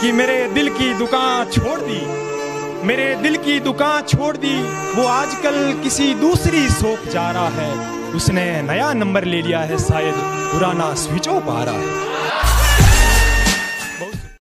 कि मेरे दिल की दुकान छोड़ दी। मेरे दिल की दुकान छोड़ दी। वो आजकल किसी दूसरी शॉप जा रहा है। उसने नया नंबर ले लिया है, शायद पुराना स्विच ऑफ़ आ रहा है।